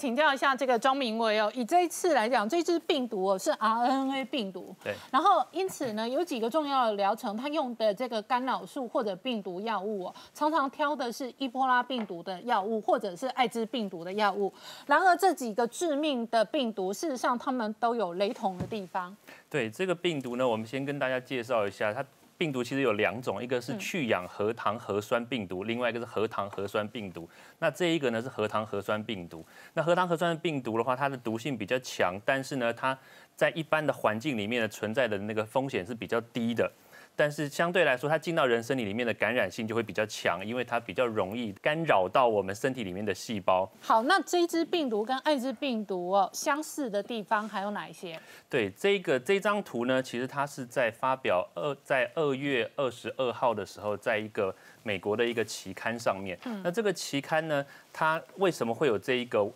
请教一下这个庄明伟哦，以这一次来讲，这支病毒哦是 RNA 病毒，对，然后因此呢，有几个重要的疗程，它用的这个干扰素或者病毒药物哦，常常挑的是伊波拉病毒的药物或者是艾滋病毒的药物。然而这几个致命的病毒，事实上它们都有雷同的地方。对这个病毒呢，我们先跟大家介绍一下它。病毒其实有两种，一个是去氧核糖核酸病毒，另外一个是核糖核酸病毒。那这一个呢是核糖核酸病毒。那核糖核酸病毒的话，它的毒性比较强，但是呢，它在一般的环境里面的存在的那个风险是比较低的。但是相对来说，它进到人身体里面的感染性就会比较强，因为它比较容易干扰到我们身体里面的细胞。好，那这一支病毒跟艾滋病毒哦相似的地方还有哪一些？对，这个这张图呢，其实它是在发表二在二月二十二号的时候，在一个美国的一个期刊上面。嗯那这个期刊呢，它为什么会有这一个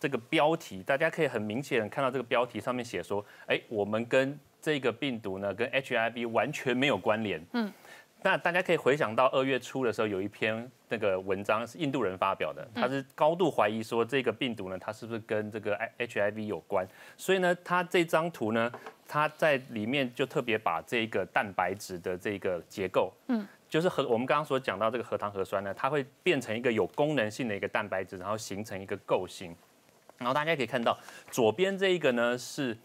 这个标题？大家可以很明显看到这个标题上面写说，哎，我们跟这个病毒呢，跟 HIV 完全没有关联。嗯，那大家可以回想到二月初的时候，有一篇那个文章是印度人发表的，他是高度怀疑说这个病毒呢，它是不是跟这个 HIV 有关？所以呢，他这张图呢，他在里面就特别把这个蛋白质的这个结构，嗯，就是和我们刚刚所讲到这个核糖核酸呢，它会变成一个有功能性的一个蛋白质，然后形成一个构型。然后大家可以看到，左边这一个呢是。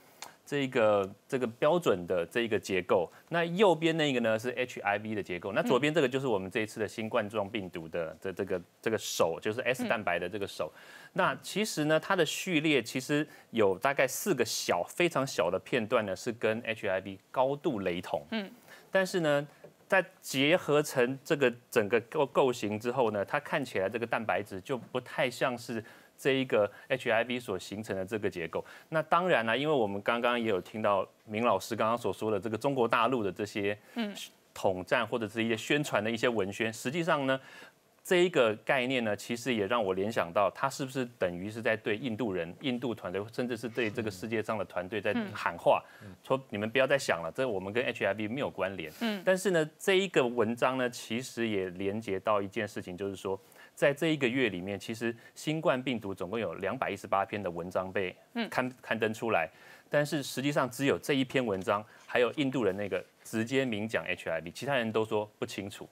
这个这个标准的这一个结构，那右边那个呢是 HIV 的结构，那左边这个就是我们这一次的新冠状病毒的这这个这个手，就是 S 蛋白的这个手。那其实呢，它的序列其实有大概四个小非常小的片段呢，是跟 HIV 高度雷同。嗯，但是呢，在结合成这个整个构构型之后呢，它看起来这个蛋白质就不太像是。这一个 HIV 所形成的这个结构，那当然呢，因为我们刚刚也有听到明老师刚刚所说的这个中国大陆的这些嗯。统战或者是一些宣传的一些文宣，实际上呢，这一个概念呢，其实也让我联想到，他是不是等于是在对印度人、印度团队，甚至是对这个世界上的团队在喊话，说你们不要再想了，这我们跟 HIV 没有关联。嗯，但是呢，这一个文章呢，其实也连接到一件事情，就是说。在这一个月里面，其实新冠病毒总共有两百一十八篇的文章被刊刊登出来，但是实际上只有这一篇文章，还有印度人那个直接明讲 HIV，其他人都说不清楚。